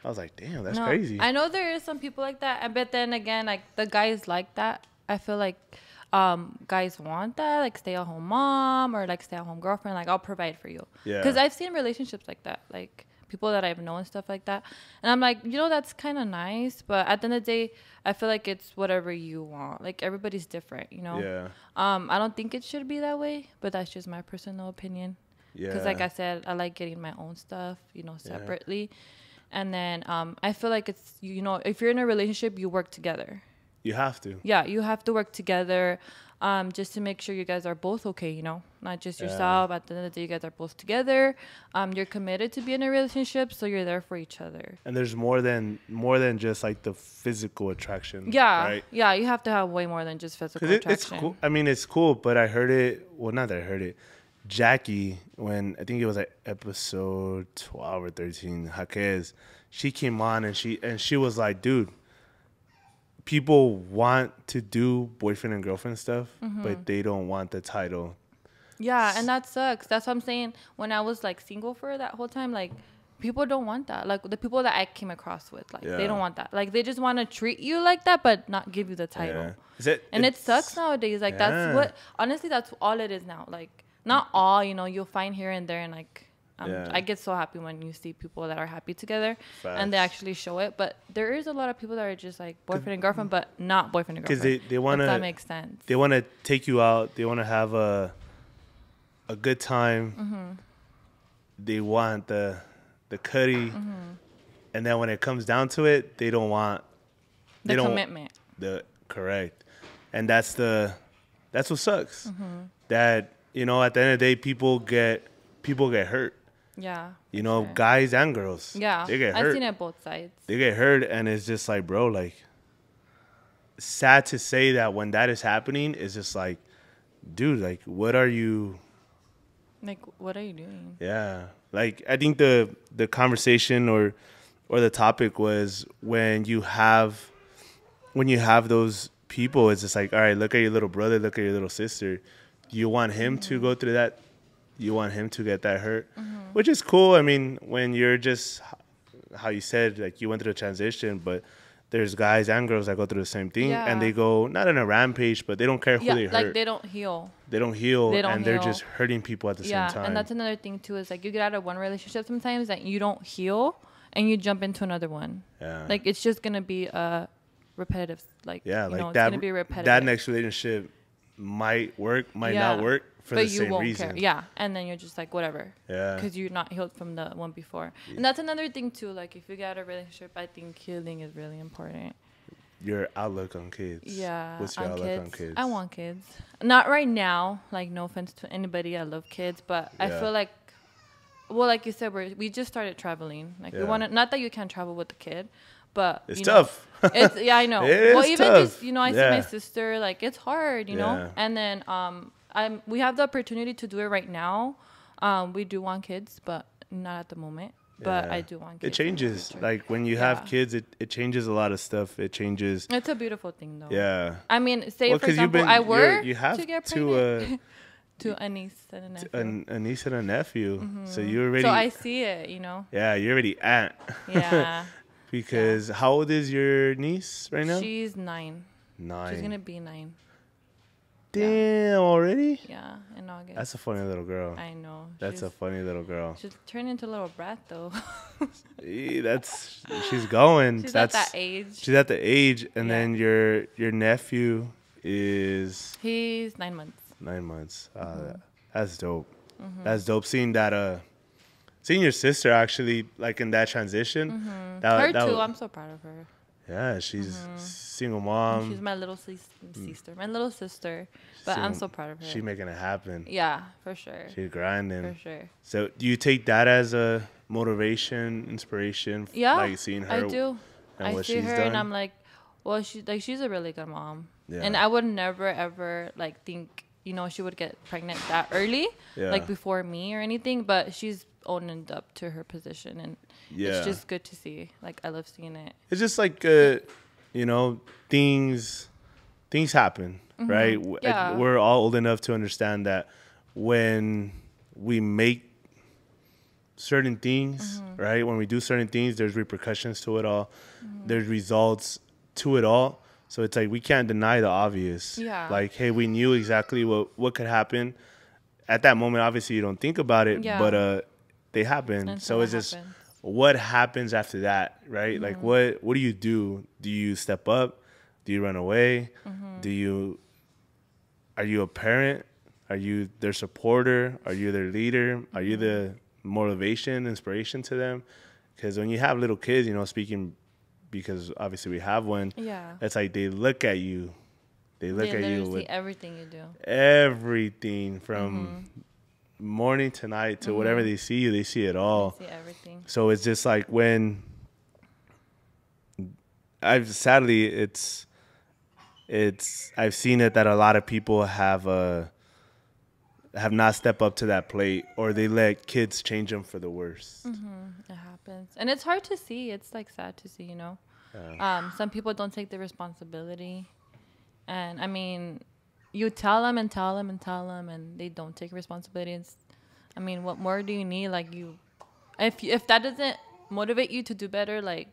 I was like, damn, that's No, crazy. I know there is some people like that, and- but then again, like the guys like that. I feel like um, guys want that, like stay at home mom or like stay at home girlfriend. Like I'll provide for you. Yeah. Because I've seen relationships like that, like people that I've known and stuff like that, and I'm like, you know, that's kind of nice, but at the end of the day, I feel like it's whatever you want. Like everybody's different, you know. yeah, Um, I don't think it should be that way, but that's just my personal opinion yeah. because like i said i like getting my own stuff you know separately. Yeah. separately and then um, i feel like it's you know if you're in a relationship you work together you have to. yeah you have to work together um, just to make sure you guys are both okay you know not just Yeah. yourself at the end of the day you guys are both together um, you're committed to be in a relationship so you're there for each other And there's more than more than just like the physical attraction. yeah Right. yeah you have to have way more than just physical it, it's cool. I mean, it's cool, but I heard it. Well, not that I heard it. Jackie, when I think it was like episode twelve or thirteen, Jaquez, she came on and she and she was like, "Dude, people want to do boyfriend and girlfriend stuff, Mm-hmm. but they don't want the title." Yeah, and that sucks. That's what I'm saying. When I was like single for that whole time, like people don't want that. Like the people that I came across with, like Yeah. they don't want that. Like they just want to treat you like that, but not give you the title. Yeah. Is it? And it sucks nowadays. Like Yeah. that's what honestly that's all it is now. Like not all, you know, you'll find here and there and like um, Yeah. I get so happy when you see people that are happy together and they actually show it. But there is a lot of people that are just like boyfriend and girlfriend, but not boyfriend and Because girlfriend. they, they if want that to makes sense. they want to take you out. They want to have a a good time. Mm-hmm. They want the the cutty, Mm-hmm. and then when it comes down to it, they don't want they The don't commitment. the correct, and that's the that's what sucks. Mm-hmm. That you know, at the end of the day, people get people get hurt. Yeah. You know, sure. guys and girls. Yeah, they get I've seen it both sides. They get hurt, and it's just like, bro, like, sad to say that when that is happening, it's just like, dude, like, what are you? Like, what are you doing? Yeah, like, I think the the conversation or or the topic was when you have when you have those people, it's just like, all right, look at your little brother, look at your little sister. Do you want him to mm-hmm. go through that. You want him to get that hurt, which is cool. I mean, when you're just how you said, like you went through a transition, but there's guys and girls that go through the same thing, Yeah. and they go not in a rampage, but they don't care who Yeah, they hurt. like they don't heal. they don't heal, they don't and they're just hurting people at the yeah, same time. and that's another thing too. Is like you get out of one relationship sometimes that you don't heal, and you jump into another one. yeah. Like it's just gonna be a repetitive. Like yeah, you like know, it's that. gonna be repetitive. That next relationship might work, might not work for but the you same won't reason. care. Yeah, and then you're just like whatever. Yeah. because you're not healed from the one before. And that's another thing too. Like if you get a relationship, I think healing is really important. Your outlook on kids. Yeah, What's your on outlook kids. on kids? I want kids. Not right now. Like no offense to anybody, I love kids, but I feel like, well, like you said, we we just started traveling. Like we want to. Not that you can't travel with the kid, but It's you know, tough. it's yeah, I know. It well, even tough. just you know, I see my sister. Like it's hard, you know. Yeah. And then um, I'm we have the opportunity to do it right now. Um, we do want kids, but not at the moment. But Yeah. I do want It kids. the changes. Like when you have kids, it, it changes a lot of stuff. It changes. it's a beautiful thing though. Yeah. I mean, say Well, for example, been- I were you have to get pregnant. uh, to a niece and a nephew. An, a niece and a nephew. So Mhm. you already. So I see it, you know. yeah, you're already at. Yeah. because how old is your niece right now? She's nine. Nine. She's gonna be nine. Damn, already? Yeah, in August. That's a funny little girl. I know. That's she's, a funny little girl. She's turning into a little brat though. That's she's going. she's That's at that age. she's at the age, and Yeah. then your your nephew is He's nine months. nine months. Uh, Mhm. That's dope. Mhm. That's dope. Seeing that uh, seeing your sister actually like in that transition. Mhm. That- her that too. wa- I'm so proud of her. Yeah, she's Mhm. single mom. she's my little sis- mm. sister. My little sister. But I'm so proud of her. She making it happen. yeah, for sure. She's grinding. For sure. So do you take that as a motivation, inspiration? Yeah, like seeing her I do. and I what see she's her done. and I'm like, well, she like she's a really good mom. yeah. And I would never ever like think you know she would get pregnant that early, yeah. like before me or anything. But she's owned up to her position, and yeah. it's just good to see. Like I love seeing it. it's just like uh, you know things things happen Mhm. right Yeah. we're all old enough to understand that when we make certain things Mhm. right when we do certain things there's repercussions to it all Mhm. there's results to it all so it's like we can't deny the obvious Yeah. like hey we knew exactly what what could happen at that moment obviously you don't think about it Yeah. but uh they happen And so it's just happens. what happens after that, right? Like Mhm. what what do you do? Do you step up? Do you run away? Mhm. Do you are you a parent? Are you their supporter? Are you their leader? Are you the motivation, inspiration to them? Because when you have little kids, you know, speaking because obviously we have one, Yeah. it's like they look at you. They look they at you with everything you do. everything from Mhm. Morning to night to whatever Mhm. they see you, they see it all. They see everything. So it's just like when I've sadly it's it's I've seen it that a lot of people have uh have not stepped up to that plate or they let kids change them for the worse. hmm It happens, and it's hard to see. It's like sad to see, you know. Yeah. Um, some people don't take the responsibility, and I mean, you tell them and tell them and tell them, and they don't take responsibility. It's, I mean, what more do you need? Like you, if if that doesn't motivate you to do better, like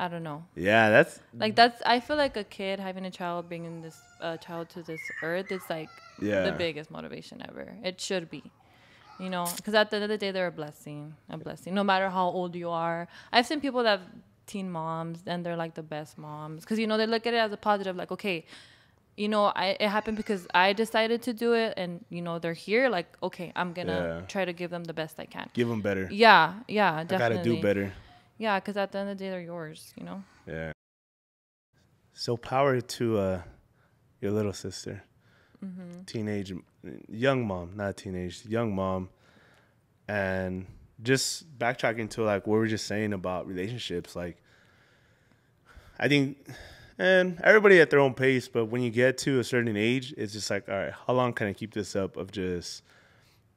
I don't know. Yeah, that's Like that's I feel like a kid having a child, bringing this uh, child to this earth, it's like yeah. the biggest motivation ever. It should be. You know, because at the end of the day, they're a blessing. A blessing. No matter how old you are. I've seen people that have teen moms and they're like the best moms. Because, you know, they look at it as a positive, like, okay, you know, I, it happened because I decided to do it and, you know, they're here. Like, okay, I'm going to Yeah. try to give them the best I can. Give them better. Yeah, yeah, definitely. I gotta do better. Yeah, because at the end of the day, they're yours, you know? Yeah. So power to uh your little sister. Mm-hmm. teenage young mom not teenage young mom and just backtracking to like what we are just saying about relationships like i think and everybody at their own pace but when you get to a certain age it's just like all right how long can i keep this up of just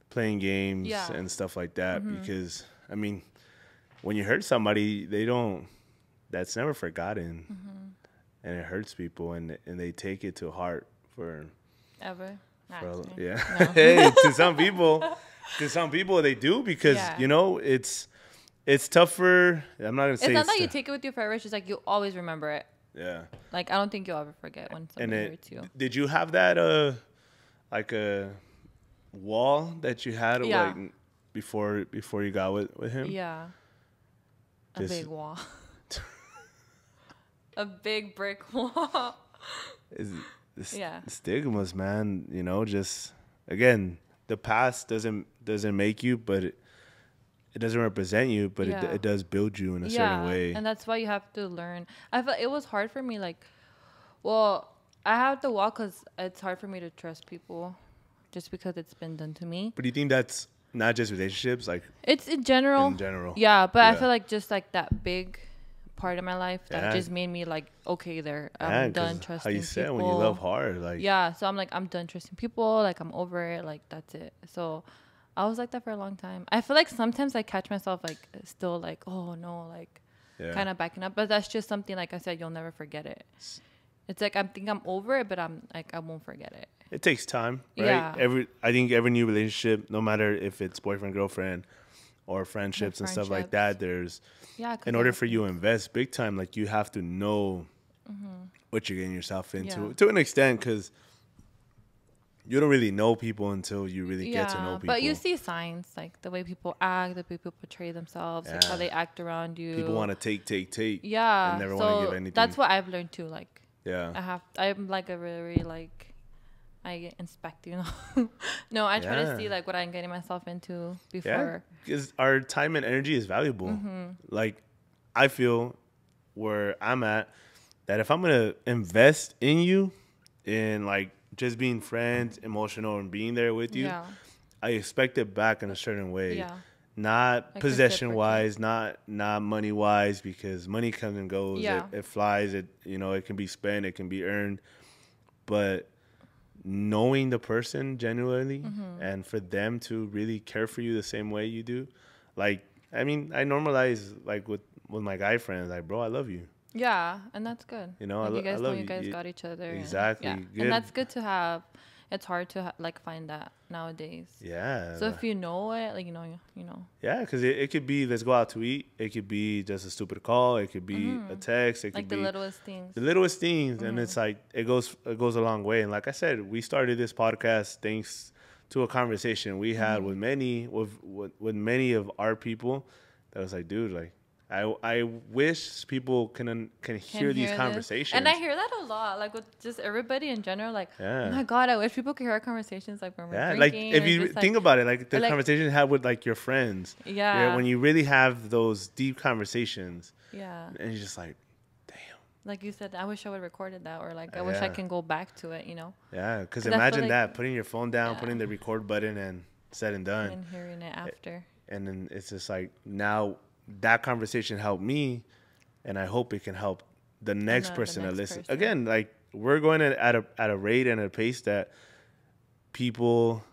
playing games Yeah. and stuff like that Mhm. because i mean when you hurt somebody they don't that's never forgotten Mm-hmm. and it hurts people and and they take it to heart for Ever? For yeah. No. hey, to some people, to some people they do because Yeah. you know it's it's tough for. I'm not gonna It's say not it's that you take it with you forever. It's just like you always remember it. Yeah. Like, I don't think you'll ever forget when And somebody it, hurts you. did you have that uh like a wall that you had Yeah. like before before you got with with him? Yeah. A Just- big wall. a big brick wall. Is Yeah. stigmas, man? You know, just again, the past doesn't doesn't make you, but it, it doesn't represent you, but Yeah. it, it does build you in a yeah. certain way. And that's why you have to learn. I felt it was hard for me. Like, well, I have to walk because it's hard for me to trust people just because it's been done to me. But do you think that's not just relationships, like It's in general. in general? Yeah, but I Yeah. feel like just like that big part of my life that just made me like okay there i'm done how trusting you said people when you love hard, like yeah so i'm like i'm done trusting people like i'm over it like that's it so i was like that for a long time i feel like sometimes i catch myself like still like oh no like yeah. kind of backing up but that's just something like i said you'll never forget it it's like i think i'm over it but i'm like i won't forget it it takes time, right? Yeah. Every I think every new relationship, no matter if it's boyfriend girlfriend or friendships and stuff like that, there's yeah in order for you to invest big time, like you have to know what you're getting yourself into Mm-hmm. Yeah. to an extent, because you don't really know people until you really get to know people. But you see signs like the way people act, the way people portray themselves, like how they act around you. people want to take, take, take. yeah, and never so wanna give anything. That's what I've learned too. Like yeah. I have, I'm like a really, like, I inspect, you know. no, I try to see like what I'm getting myself into before. because our time and energy is valuable. Mm-hmm. Like, I feel where I'm at that if I'm gonna invest in you, in like just being friends, emotional, and being there with you, Yeah, I expect it back in a certain way. yeah, Not Like possession wise, not not money wise, because money comes and goes. Yeah. It, it flies. It you know it can be spent, it can be earned, but knowing the person genuinely Mm-hmm. and for them to really care for you the same way you do, like I mean, I normalize like with with my guy friends, like bro, I love you. Yeah, and that's good. You know, I lo- you guys I know love you guys You- got each other. and- Exactly, yeah, good. and that's good to have. It's hard to ha- like find that nowadays. Yeah. So if you know it, like you know, you, know. Yeah, because it, it could be let's go out to eat. It could be just a stupid call. It could be a text. It Mm-hmm. like could the be littlest things. the littlest things, and Mm-hmm. it's like it goes it goes a long way. And like I said, we started this podcast thanks to a conversation we had Mm-hmm. with many with, with with many of our people. That was like, dude, like I I wish people can can, Can hear these this. conversations. And I hear that a lot, like with just everybody in general. Like, oh Yeah. oh my god, I wish people could hear our conversations like when we're yeah, like if you just, like- think about it, like the like- conversation you have with like your friends. yeah, when you really have those deep conversations, yeah, and you're just like, damn. like you said, I wish I would have recorded that, or like I wish I can go back to it, you know, Yeah, because imagine that putting your phone down, Yeah. putting the record button, and said and done, and hearing it after. and then it's just like now that conversation helped me, and I hope it can help the next the person to next listen. person. Again, like we're going at at a at a rate and a pace that people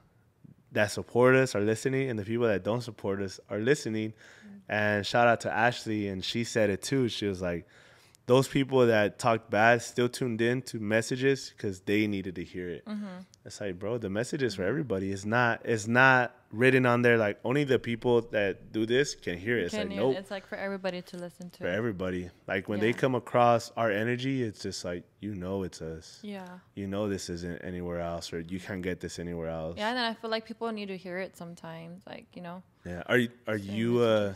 that support us are listening, and the people that don't support us are listening. Mm-hmm. And shout out to Ashley, and she said it too. She was like, those people that talked bad still tuned in to messages because they needed to hear it. Mm-hmm. It's like, bro, the message is for everybody. It's not. It's not written on there like only the people that do this can hear it. It's Can like nope, It's like for everybody to listen to. for everybody. Like when they come across our energy, it's just like you know it's us. Yeah, You know this isn't anywhere else, or you can't get this anywhere else. yeah, and then I feel like people need to hear it sometimes, like you know. Yeah. Are you are you uh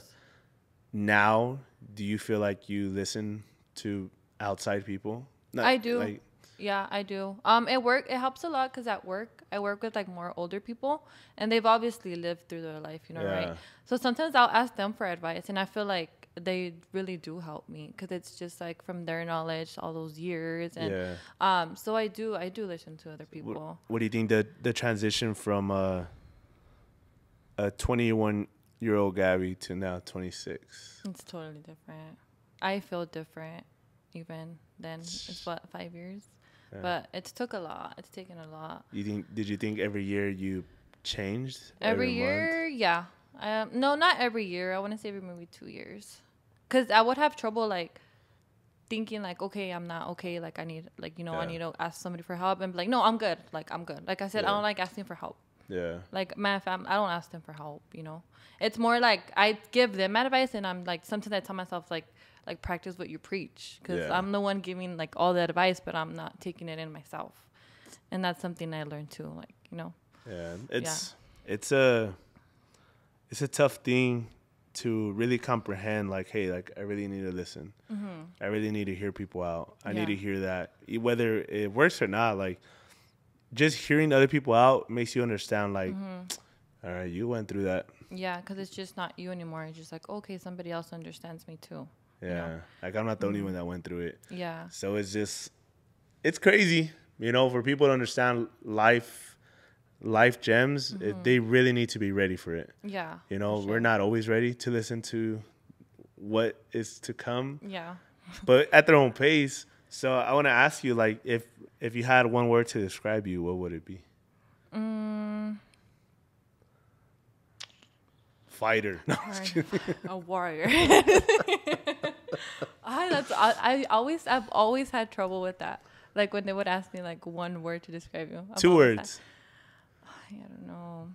now? Do you feel like you listen to outside people? Not- I do. Like, Yeah, I do. Um, it work. It helps a lot because at work, I work with like more older people, and they've obviously lived through their life, you know, Yeah. right? So sometimes I'll ask them for advice, and I feel like they really do help me because it's just like from their knowledge all those years, and yeah. um, so I do. I do listen to other What, people. what do you think the the transition from uh, a 21 year old Gaby to now 26? It's totally different. I feel different, even then. It's what five years, Yeah. but it's took a lot. It's taken a lot. You think? Did you think every year you changed? Every, month? year, yeah. Um, no, not every year. I want to say every maybe two years, because I would have trouble like thinking like, okay, I'm not okay. Like I need like you know I need to ask somebody for help and be like, no, I'm good. Like I'm good. Like I said, I don't like asking for help. Yeah. Like my fam, I don't ask them for help. You know, it's more like I give them advice, and I'm like sometimes I tell myself like like practice what you preach, because Yeah. I'm the one giving like all the advice, but I'm not taking it in myself, and that's something I learned too. Like you know, Yeah. It's it's a it's a tough thing to really comprehend. Like, hey, like I really need to listen. I really need to hear people out. I need Mm-hmm. To hear that, whether it works or not. Like, just hearing other people out makes you understand. Like, Mm-hmm. all right, you went through that. Yeah, because it's just not you anymore. It's just like, okay, somebody else understands me too. Yeah. You know? Mm-hmm. Like I'm not the only one that went through it. Yeah. So it's just, it's crazy, you know, for people to understand life, life gems. It, they really need to be ready for it. Yeah. You know, for we're not always ready to listen to what is to come, Yeah. but at their own pace. So I want to ask you, like, if if you had one word to describe you, what would it be? Mm, Fighter. No, Sorry. a warrior. I that's I, I always I've always had trouble with that. Like when they would ask me like one word to describe you. I've two always had- words. I don't know.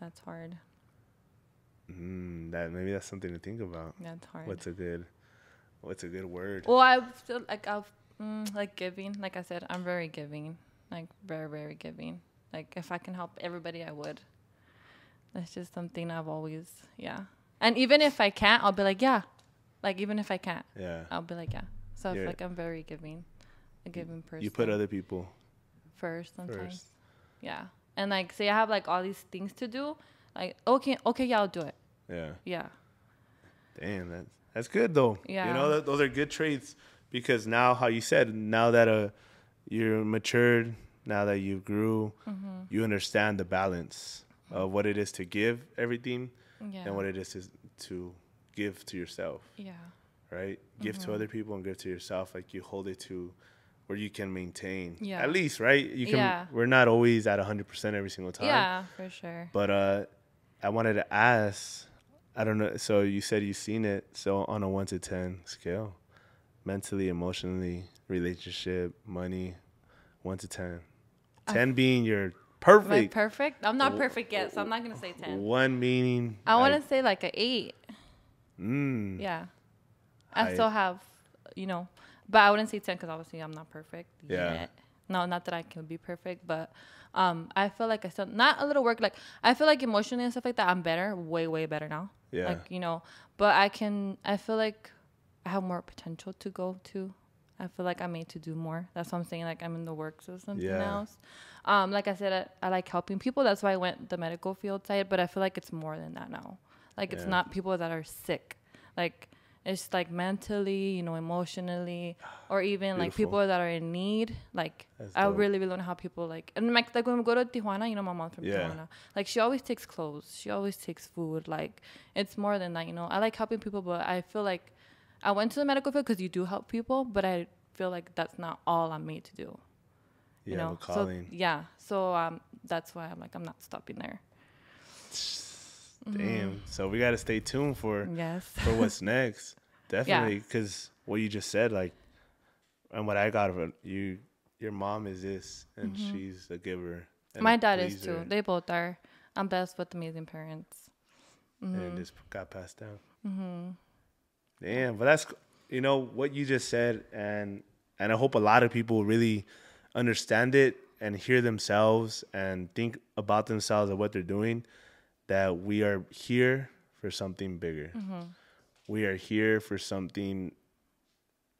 That's hard. Mm, that maybe that's something to think about. That's hard. What's a good, what's a good word? well, I feel like I've mm, like giving. Like I said, I'm very giving. Like very very giving. Like if I can help everybody, I would. That's just something I've always yeah. And even if I can't, I'll be like yeah. Like even if I can't, Yeah, I'll be like yeah. So I feel like I'm very giving. A giving person. you put other people first sometimes. first. Yeah. And like say I have like all these things to do, like okay, okay, yeah, I'll do it. Yeah. Yeah. Damn, that's that's good though. Yeah. You know, that, those are good traits because now, how you said, now that uh, you're matured, now that you grew, Mm-hmm. you understand the balance of what it is to give everything Yeah. and what it is to, to give to yourself, yeah. right? Give Mm-hmm. to other people and give to yourself. Like you hold it to where you can maintain. Yeah. At least, right? You can. Yeah. We're not always at 100% every single time. Yeah, for sure. But uh, I wanted to ask. I don't know. So you said you've seen it. So on a one to ten scale, mentally, emotionally, relationship, money, one to ten. Ten being your I perfect. perfect? I'm not perfect yet, so I'm not gonna say ten. One meaning. I want to say like a eight. Mm, Yeah. I I- still have, you know, but I wouldn't say ten because obviously I'm not perfect Yeah. yet. No, not that I can be perfect, but um, I feel like I still not a little work. Like I feel like emotionally and stuff like that, I'm better, way way better now. Yeah. Like you know, but I can. I feel like I have more potential to go to. I feel like I'm made to do more. That's what I'm saying. Like I'm in the works of something Yeah. else. Um, like I said, I, I like helping people. That's why I went the medical field side. But I feel like it's more than that now. Like it's not people that are sick. Like it's like mentally, you know, emotionally, or even like people that are in need. Like I really, really want to help people. Like and like, like when we go to Tijuana, you know, my mom's from Yeah. Tijuana. Like she always takes clothes. She always takes food. Like it's more than that, you know. I like helping people, but I feel like I went to the medical field because you do help people, but I feel like that's not all I'm made to do. you You know, so yeah. So um, that's why I'm like I'm not stopping there. Damn. So we got to stay tuned for Yes. for what's next. Definitely, because what you just said, like, and what I got of it, you, your mom is this, and she's a giver. and Mm-hmm. My a dad is too. They both are. I'm blessed with amazing parents. and Mm-hmm. it just got passed down. Damn, but that's you know what you just said, and and I hope a lot of people really understand it and hear themselves and think about themselves and what they're doing. That we are here for something bigger. Mm-hmm. We are here for something.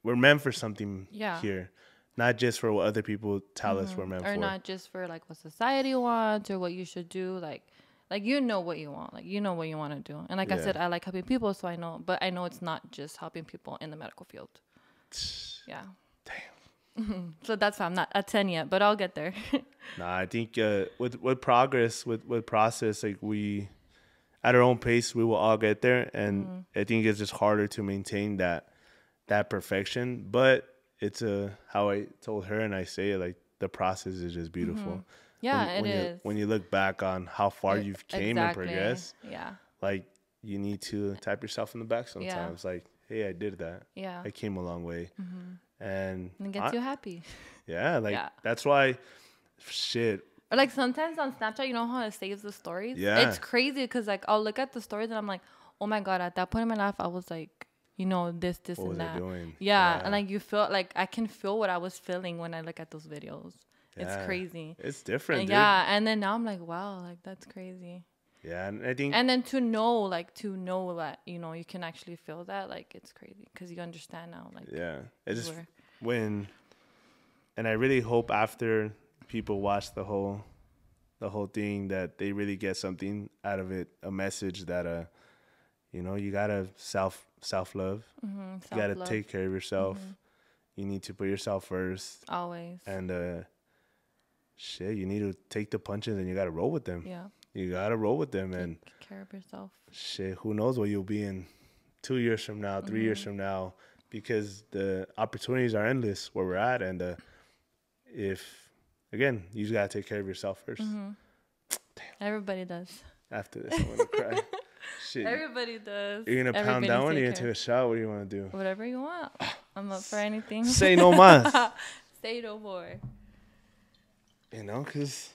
We're meant for something Yeah. here, not just for what other people tell us we're meant or for. not just for like what society wants or what you should do like like you know what you want. Like you know what you want to do. And like i said i like helping people so i know but i know it's not just helping people in the medical field. Yeah. Damn. So that's why i'm not at 10 yet but i'll get there. Nah, I think uh, with with progress, with with process, like we at our own pace, we will all get there, and Mm-hmm. I think it's just harder to maintain that that perfection. But it's a how I told her, and I say it like the process is just beautiful. Yeah when, it when is. You, when you look back on how far It- you've came and exactly. progressed, yeah like you need to tap yourself in the back sometimes. Like, hey, I did that. yeah I came a long way, mm-hmm. and and it gets I- you happy yeah, like Yeah. that's why. Shit, or like sometimes on snapchat you know how it saves the stories Yeah. it's crazy because like i'll look at the stories and i'm like oh my god at that point in my life i was like you know this this what and that doing? Yeah, and like you feel like I can feel what I was feeling when I look at those videos. Yeah. It's crazy. It's different, And yeah, and then now I'm like, wow, like that's crazy. Yeah, and I think And then to know, like to know that you know you can actually feel that, like it's crazy because you understand now, like yeah, it's just where- when, and I really hope after people watch the whole, the whole thing that they really get something out of it, a message that uh, you know, you gotta self self love, mhm, you gotta take care of yourself, you need to put yourself first, always. and uh, shit, you need to take the punches and you gotta roll with them. yeah, You gotta roll with them, and take care of yourself. shit, who knows what you'll be in two years from now, 3 years Mm-hmm. from now, because the opportunities are endless where we're at, and uh, if again, you just gotta take care of yourself 1st Mm-hmm. Everybody does. After this, I'm gonna cry. Shit, Everybody does. you're gonna pound Everybody that one. You're gonna take a shot. What do you want to do? Whatever you want. I'm up for anything. Say no more. Say no more. You know, because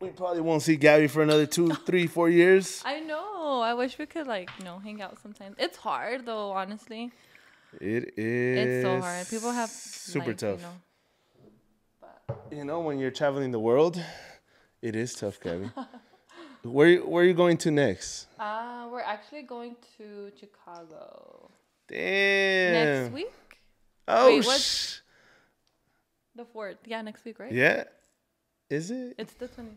we probably won't see Gaby for another two, three, four years. I know. I wish we could like, you know, hang out sometimes. It's hard though, honestly. It is. It's so hard. People have super like, tough. You know, You know, when you're traveling the world, it is tough, Gaby. where Where are you going to next? uh, we're actually going to Chicago Damn. next week. Oh, Wait, The fourth. Yeah, next week, right? yeah. Is it It's the 20.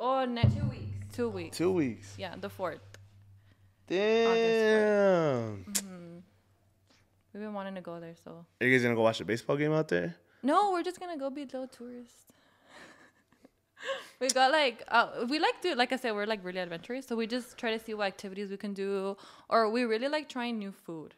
oh, next two weeks. Two weeks. two weeks? Yeah, the fourth. Damn. We've been wanting to go there, so. Are you guys gonna go watch a baseball game out there? No, we're just gonna go be little tourists. we got like uh, we like to like I said we're like really adventurous, so we just try to see what activities we can do, or we really like trying new food,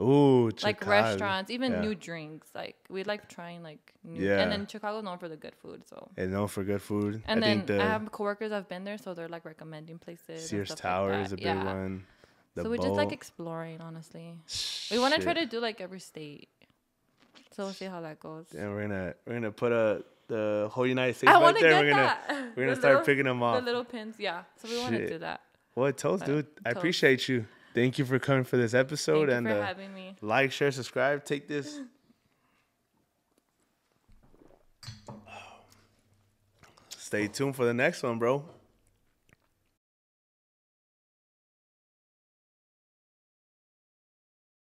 Ooh, like restaurants, even Yeah. new drinks. Like we like trying like new, Yeah. and then Chicago's known for the good food, so. And known for good food. And I then think the I have coworkers I've been there, so they're like recommending places. Sears Tower like is a big yeah. one. The so we just like exploring, honestly. We want to try to do like every state. So we'll see how that goes. And we're gonna we're gonna put a the whole United States I right there. get We're gonna that. we're gonna The start little- picking them off. The little pins, yeah. So we want to do that. What toast, But dude? I appreciate you. Thank you for coming for this episode Thank and for uh, having me. like, share, subscribe. Take this. Stay tuned for the next one, bro.